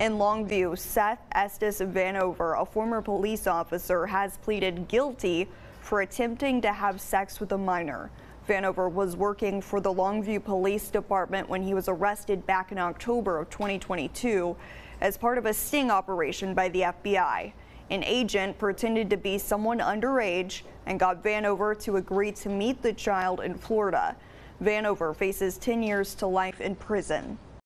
In Longview, Seth Estes Vanover, a former police officer, has pleaded guilty for attempting to have sex with a minor. Vanover was working for the Longview Police Department when he was arrested back in October of 2022 as part of a sting operation by the FBI. An agent pretended to be someone underage and got Vanover to agree to meet the child in Florida. Vanover faces 10 years to life in prison.